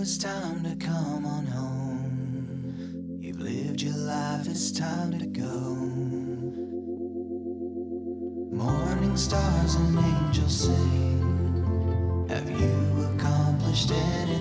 it's time to come on home. You've lived your life, it's time to go. Morning stars and angels sing. Have you accomplished anything?